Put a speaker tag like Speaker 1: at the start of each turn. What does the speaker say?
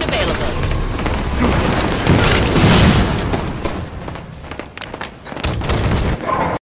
Speaker 1: available.